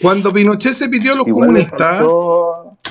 Cuando Pinochet se pidió a los comunistas,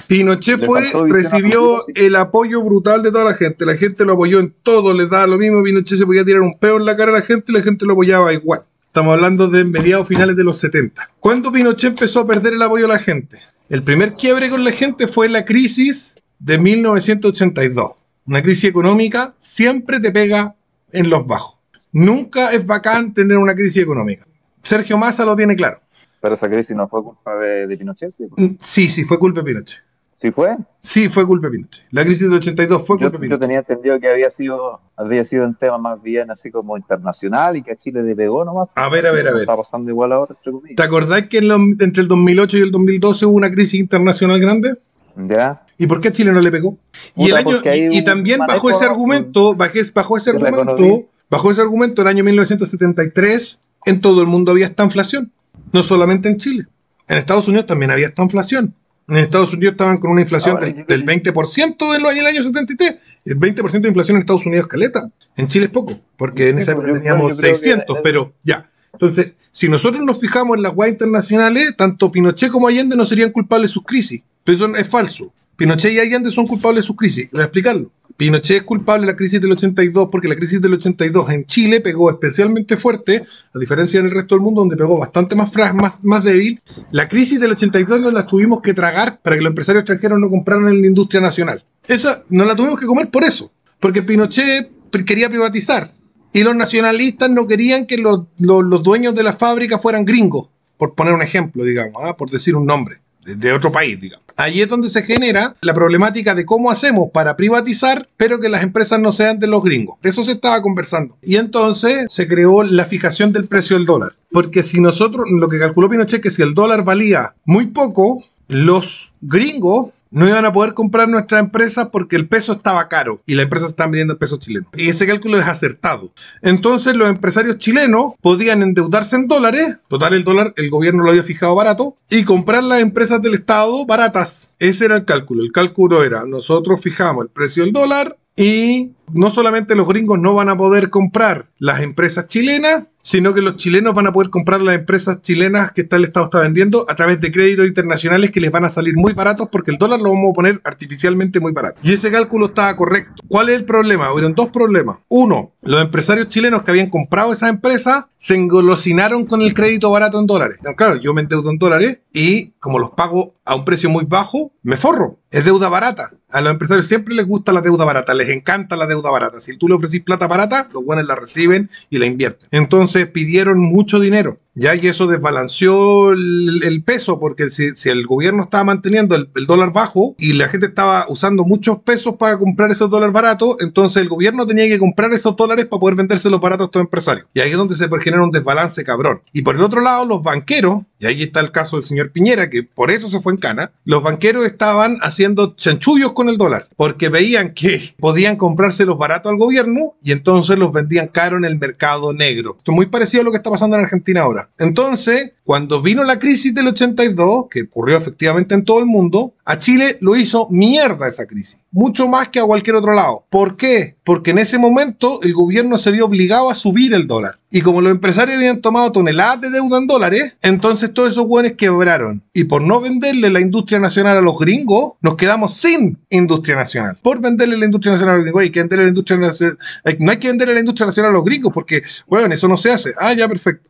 Pinochet fue, recibió el apoyo brutal de toda la gente. La gente lo apoyó en todo, les daba lo mismo. Pinochet se podía tirar un peo en la cara a la gente y la gente lo apoyaba igual. Estamos hablando de mediados finales de los 70. ¿Cuándo Pinochet empezó a perder el apoyo a la gente? El primer quiebre con la gente fue la crisis de 1982. Una crisis económica siempre te pega en los bajos. Nunca es bacán tener una crisis económica. Sergio Massa lo tiene claro. Pero esa crisis no fue culpa de, Pinochet. Mm, ¿sí? sí, fue culpa de Pinochet. ¿Sí fue? Sí, fue culpa de Pinochet. La crisis de 82 fue culpa de Pinochet. Yo tenía entendido que había sido, había sido un tema más bien así como internacional y que a Chile le pegó nomás. A ver, a ver, a ver. Está pasando igual ahora, ¿Te acordás que entre el 2008 y el 2012 hubo una crisis internacional grande? Ya. ¿Y por qué a Chile no le pegó? y, el año, y, también bajo ese argumento, bajo ese argumento, bajo ese argumento, el año 1973, en todo el mundo había esta inflación. No solamente en Chile. En Estados Unidos también había esta inflación. En Estados Unidos estaban con una inflación del, 20% en, el año 73. El 20% de inflación en Estados Unidos es caleta. En Chile es poco, porque en esa época teníamos 600, pero ya. Entonces, si nosotros nos fijamos en las guayas internacionales, tanto Pinochet como Allende no serían culpables de sus crisis. Pero eso es falso. Pinochet y Allende son culpables de sus crisis. Voy a explicarlo. Pinochet es culpable de la crisis del 82 porque la crisis del 82 en Chile pegó especialmente fuerte, a diferencia del resto del mundo donde pegó bastante más, más, más débil. La crisis del 82 nos la tuvimos que tragar para que los empresarios extranjeros no compraran en la industria nacional. Esa no la tuvimos que comer por eso, porque Pinochet quería privatizar y los nacionalistas no querían que los, dueños de la fábrica fueran gringos, por poner un ejemplo, digamos, ¿ah? por decir un nombre, de otro país, digamos. Ahí es donde se genera la problemática de cómo hacemos para privatizar, pero que las empresas no sean de los gringos. De eso se estaba conversando. Y entonces se creó la fijación del precio del dólar. Porque si nosotros, lo que calculó Pinochet, que si el dólar valía muy poco, los gringos no iban a poder comprar nuestra empresa porque el peso estaba caro y las empresas estaban vendiendo el peso chileno. Y ese cálculo es acertado. Entonces los empresarios chilenos podían endeudarse en dólares, total el dólar el gobierno lo había fijado barato, y comprar las empresas del Estado baratas. Ese era el cálculo. El cálculo era, nosotros fijamos el precio del dólar y no solamente los gringos no van a poder comprar las empresas chilenas, sino que los chilenos van a poder comprar las empresas chilenas que el Estado está vendiendo a través de créditos internacionales que les van a salir muy baratos porque el dólar lo vamos a poner artificialmente muy barato. Y ese cálculo estaba correcto. ¿Cuál es el problema? Hubieron dos problemas. Uno, los empresarios chilenos que habían comprado esas empresas se engolosinaron con el crédito barato en dólares. Claro, yo me endeudo en dólares y como los pago a un precio muy bajo, me forro. Es deuda barata. A los empresarios siempre les gusta la deuda barata, les encanta la deuda barata. Si tú le ofrecís plata barata, los buenos la reciben y la invierten. Entonces pidieron mucho dinero. Ya, y eso desbalanceó el, peso, porque si, el gobierno estaba manteniendo el, dólar bajo y la gente estaba usando muchos pesos para comprar esos dólares baratos, entonces el gobierno tenía que comprar esos dólares para poder vendérselos baratos a estos empresarios. Y ahí es donde se genera un desbalance cabrón. Y por el otro lado, los banqueros, y ahí está el caso del señor Piñera, que por eso se fue en cana, los banqueros estaban haciendo chanchullos con el dólar, porque veían que podían comprárselos baratos al gobierno y entonces los vendían caro en el mercado negro. Esto es muy parecido a lo que está pasando en Argentina ahora. Entonces, cuando vino la crisis del 82, que ocurrió efectivamente en todo el mundo, a Chile lo hizo mierda esa crisis, mucho más que a cualquier otro lado. ¿Por qué? Porque en ese momento el gobierno se vio obligado a subir el dólar. Y como los empresarios habían tomado toneladas de deuda en dólares, entonces todos esos buenos quebraron. Y por no venderle la industria nacional a los gringos, nos quedamos sin industria nacional. Por venderle la industria nacional a los gringos, hay que venderle la industria nacional. No hay que venderle la industria nacional a los gringos porque, bueno, eso no se hace. Ah, ya, perfecto.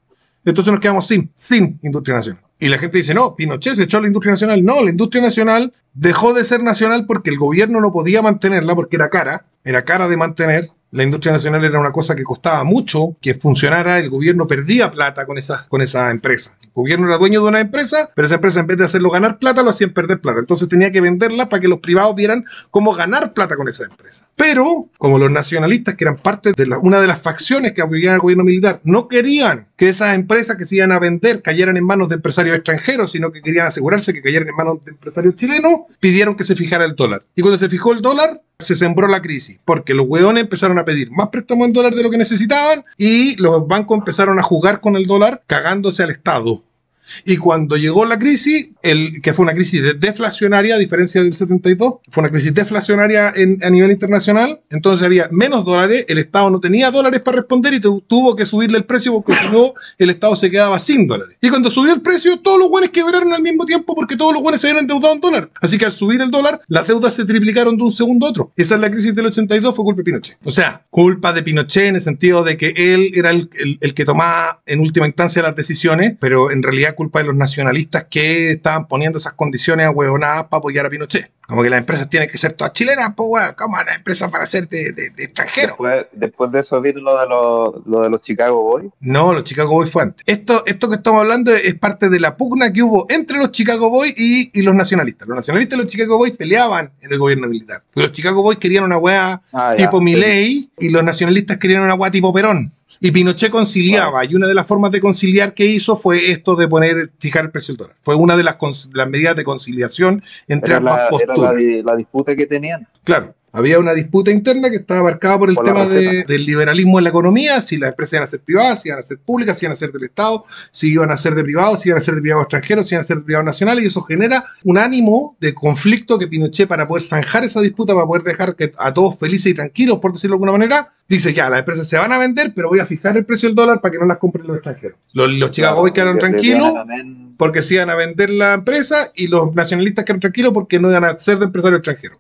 Entonces nos quedamos sin, sin industria nacional. Y la gente dice, no, Pinochet se echó a la industria nacional. No, la industria nacional dejó de ser nacional porque el gobierno no podía mantenerla porque era cara, era cara de mantener. La industria nacional era una cosa que costaba mucho que funcionara, el gobierno perdía plata con esa, con esa empresa. El gobierno era dueño de una empresa, pero esa empresa en vez de hacerlo ganar plata, lo hacían perder plata. Entonces tenía que venderla para que los privados vieran cómo ganar plata con esa empresa. Pero, como los nacionalistas, que eran parte de una de las facciones que apoyaban al gobierno militar, no querían que esas empresas que se iban a vender cayeran en manos de empresarios extranjeros, sino que querían asegurarse que cayeran en manos de empresarios chilenos, pidieron que se fijara el dólar. Y cuando se fijó el dólar, se sembró la crisis, porque los hueones empezaron a pedir más préstamos en dólar de lo que necesitaban y los bancos empezaron a jugar con el dólar cagándose al Estado. Y cuando llegó la crisis, el, que fue una crisis deflacionaria, a diferencia del 72, fue una crisis deflacionaria a nivel internacional, entonces había menos dólares, el Estado no tenía dólares para responder y tuvo que subirle el precio porque si no, el Estado se quedaba sin dólares. Y cuando subió el precio, todos los buenos quebraron al mismo tiempo porque todos los buenos se habían endeudado en dólar. Así que al subir el dólar, las deudas se triplicaron de un segundo a otro. Esa es la crisis del 82, fue culpa de Pinochet. O sea, culpa de Pinochet en el sentido de que él era el, el que tomaba en última instancia las decisiones, pero en realidad culpa de los nacionalistas que estaban poniendo esas condiciones a huevonadas para apoyar a Pinochet. Como que las empresas tienen que ser todas chilenas, pues, weón. ¿Cómo las empresas para ser de, de, extranjeros? Después, de eso vino lo de, los, lo de los Chicago Boys. No, los Chicago Boys fue antes. Esto, esto que estamos hablando es parte de la pugna que hubo entre los Chicago Boys y, y los nacionalistas. Los nacionalistas y los Chicago Boys peleaban en el gobierno militar. Porque los Chicago Boys querían una weá ah, tipo Milley y los nacionalistas querían una weá tipo Perón. Y Pinochet conciliaba, y una de las formas de conciliar que hizo fue esto de poner, fijar el precio del dólar. Fue una de las, las medidas de conciliación entre ambas posturas. Era la, disputa que tenían. Claro. Había una disputa interna que estaba marcada por el tema del liberalismo en la economía, si las empresas iban a ser privadas, si iban a ser públicas, si iban a ser del Estado, si iban a ser de privados, si iban a ser de privados extranjeros, si iban a ser de privados nacionales, y eso genera un ánimo de conflicto que Pinochet, para poder zanjar esa disputa, para poder dejar que a todos felices y tranquilos, por decirlo de alguna manera, dice ya, las empresas se van a vender, pero voy a fijar el precio del dólar para que no las compren los extranjeros. Los, los Chicago Boys quedaron tranquilos porque se iban a vender la empresa y los nacionalistas quedaron tranquilos porque no iban a ser de empresarios extranjeros.